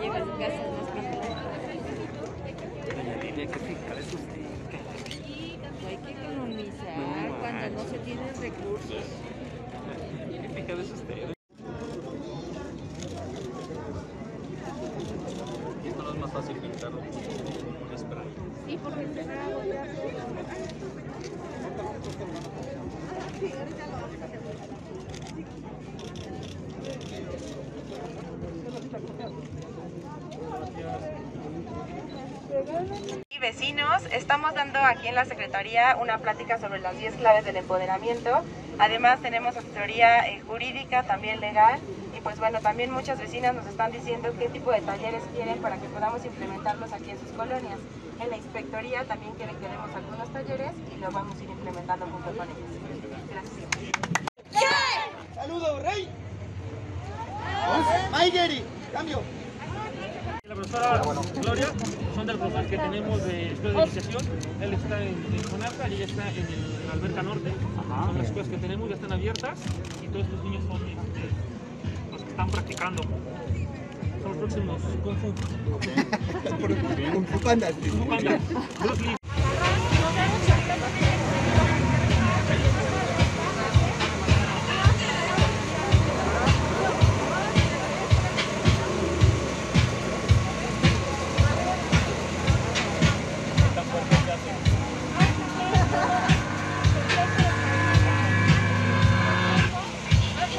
llega a su casa más que Doña Lilia, qué fiscal es usted. Hay que economizar no, cuando no se tienen recursos. Hay ¿Qué fiscal es usted? Y vecinos, estamos dando aquí en la Secretaría una plática sobre las 10 claves del empoderamiento. Además tenemos asesoría eh, jurídica, también legal. Y pues bueno, también muchas vecinas nos están diciendo qué tipo de talleres quieren para que podamos implementarlos aquí en sus colonias. En la inspectoría también quieren que demos algunos talleres y lo vamos a ir implementando junto con ellos. Gracias. Saludos, Rey. Maigeri, cambio. La profesora Gloria son de los profesores que tenemos de escuela de iniciación. Él está en, en y ella está en el Alberca Norte. Son las escuelas que tenemos, ya están abiertas y todos estos niños son este, los que están practicando. Son los próximos Kung Fu. Kung Fu Panda. Kung Fu Panda. Bruce Lee.